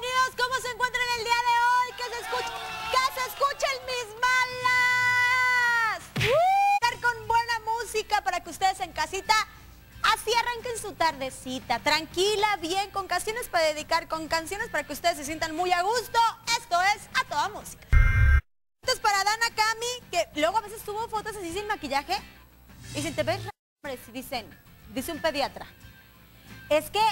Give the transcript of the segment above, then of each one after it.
Bienvenidos, ¿cómo se encuentran el día de hoy? Que se escuchen, que se escuchen mis malas. Uh, con buena música para que ustedes en casita así arranquen su tardecita, tranquila, bien, con canciones para dedicar, con canciones para que ustedes se sientan muy a gusto. Esto es A Toda Música. Esto es para Dana Cami, que luego a veces tuvo fotos así sin maquillaje y si te ves dicen, dice un pediatra, es que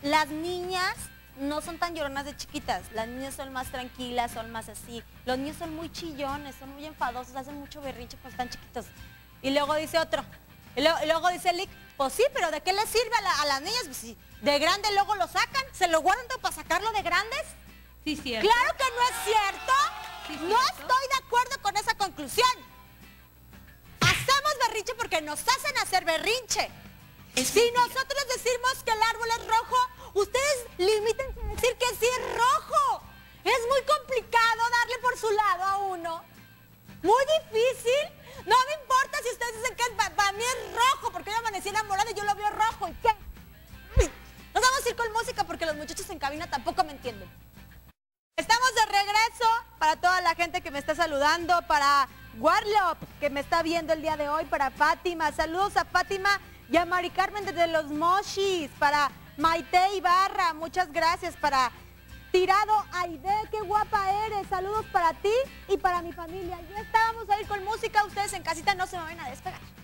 las niñas no son tan lloronas de chiquitas. Las niñas son más tranquilas, son más así. Los niños son muy chillones, son muy enfadosos, hacen mucho berrinche cuando están chiquitos. Y luego dice otro. Y luego, dice Lick, pues sí, pero ¿de qué le sirve a, las niñas? Pues si de grande luego lo sacan, ¿se lo guardan para sacarlo de grandes? Sí, cierto. Claro que no es cierto. no estoy de acuerdo con esa conclusión. Hacemos berrinche porque nos hacen hacer berrinche. si nosotros decimos que el árbol es rojo, Muy difícil. No me importa si ustedes dicen que para mí es rojo, porque yo amanecí enamorada y yo lo veo rojo. ¿Y qué? Nos vamos a ir con música porque los muchachos en cabina tampoco me entienden. Estamos de regreso para toda la gente que me está saludando, para Warlop, que me está viendo el día de hoy, para Fátima. Saludos a Fátima y a Mari Carmen desde Los Moshis, para Maite Ibarra, muchas gracias para Tirado Aide, qué guapa eres. Saludos para ti y para mi familia. Estábamos a ir con música, ustedes en casita no se me van a despegar.